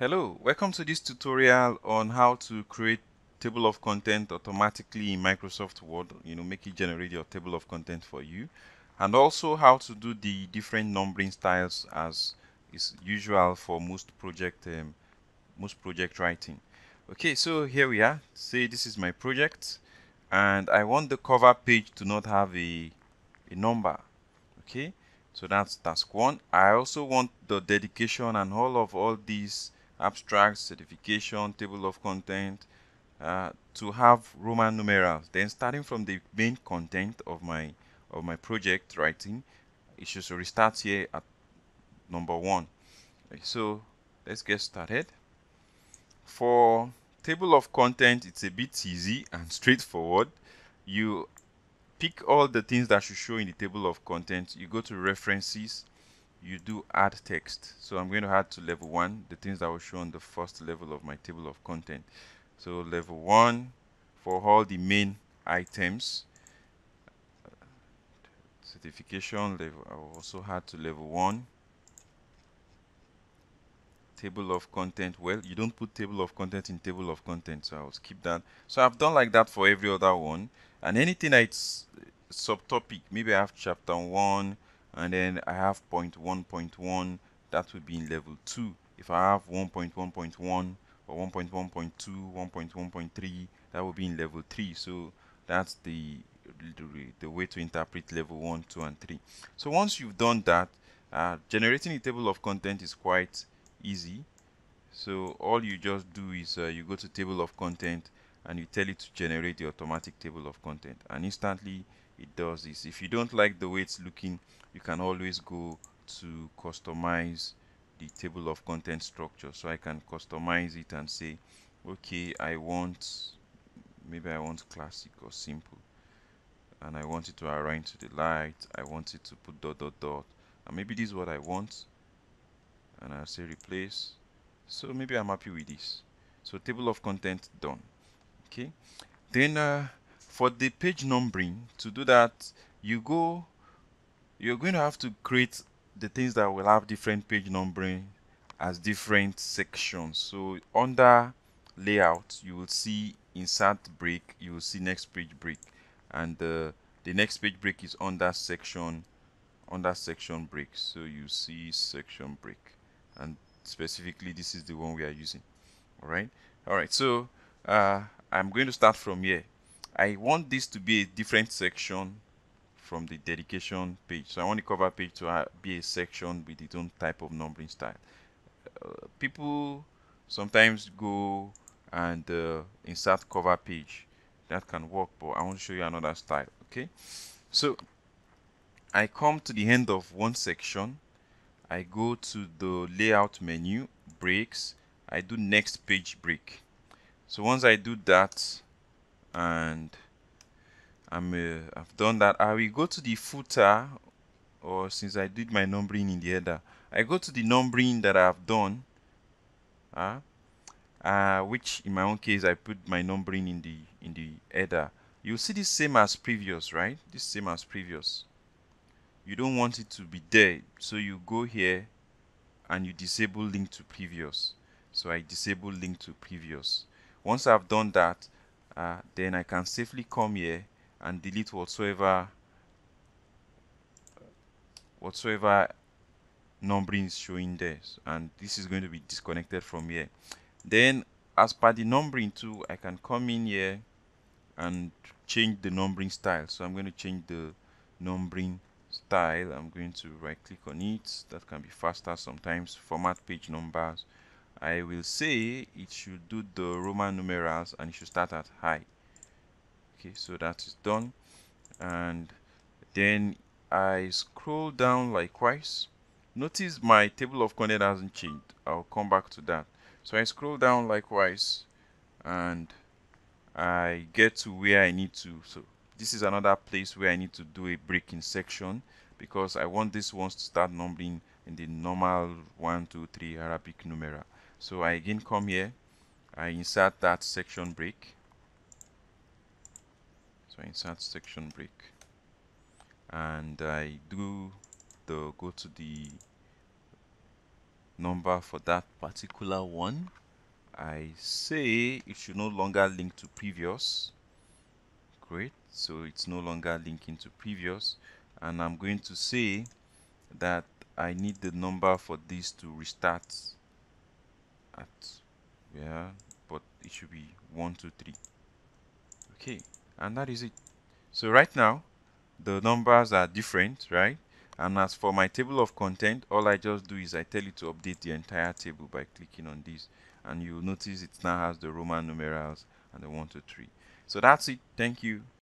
Hello, welcome to this tutorial on how to create table of content automatically in Microsoft Word, you know, make it generate your table of content for you and also how to do the different numbering styles as is usual for most project um, most project writing. Okay, so here we are. Say this is my project and I want the cover page to not have a, a number. Okay, so that's task one. I also want the dedication and all of all these abstract, certification, table of content, uh, to have Roman numerals. Then starting from the main content of my of my project writing, it should restart here at number one. So let's get started. For table of content, it's a bit easy and straightforward. You pick all the things that should show in the table of content. You go to references, you do add text. So I'm going to add to level 1 the things that will show on the first level of my table of content. So level 1 for all the main items. Certification level, I also add to level 1 table of content well you don't put table of content in table of content so i'll skip that so i've done like that for every other one and anything that's subtopic maybe i have chapter one and then I have point 1.1 that would be in level 2 if I have 1.1.1 or 1.1.2 1.1.3 that would be in level 3 so that's the the way to interpret level 1 2 and 3 so once you've done that uh, generating a table of content is quite easy. So all you just do is uh, you go to table of content and you tell it to generate the automatic table of content. And instantly it does this. If you don't like the way it's looking you can always go to customize the table of content structure. So I can customize it and say okay I want maybe I want classic or simple. And I want it to align to the light. I want it to put dot dot dot. And maybe this is what I want. And I'll say replace. So maybe I'm happy with this. So table of content done. Okay? Then uh, for the page numbering to do that you go you're going to have to create the things that will have different page numbering as different sections. So under layout you will see insert break you will see next page break and uh, the next page break is under section under section break. So you see section break and specifically this is the one we are using. All right all right so uh, I'm going to start from here I want this to be a different section from the dedication page. So I want the cover page to be a section with its own type of numbering style. Uh, people sometimes go and uh, insert cover page. That can work, but I want to show you another style. Okay, so I come to the end of one section. I go to the layout menu, breaks. I do next page break. So once I do that, and I'm uh, I've done that. I will go to the footer or since I did my numbering in the header I go to the numbering that I've done uh, uh, which in my own case I put my numbering in the in the header. You'll see the same as previous right? This same as previous. You don't want it to be there so you go here and you disable link to previous. So I disable link to previous. Once I've done that uh, then I can safely come here and delete whatsoever whatsoever numbering is showing there. And this is going to be disconnected from here. Then as per the numbering too I can come in here and change the numbering style. So I'm going to change the numbering style. I'm going to right click on it. That can be faster sometimes. Format page numbers I will say it should do the Roman numerals and it should start at high. Okay so that is done. And then I scroll down likewise. Notice my table of content hasn't changed. I'll come back to that. So I scroll down likewise and I get to where I need to. So this is another place where I need to do a break in section because I want this ones to start numbering in the normal 1 2 3 Arabic numeral so I again come here. I insert that section break so I insert section break and I do the go to the number for that particular one. I say it should no longer link to previous. Great. So it's no longer linking to previous. And I'm going to say that I need the number for this to restart at yeah but it should be one two three. Okay and that is it. So right now the numbers are different right? And as for my table of content all I just do is I tell you to update the entire table by clicking on this. And you'll notice it now has the Roman numerals and the 1 2 3 so that's it. Thank you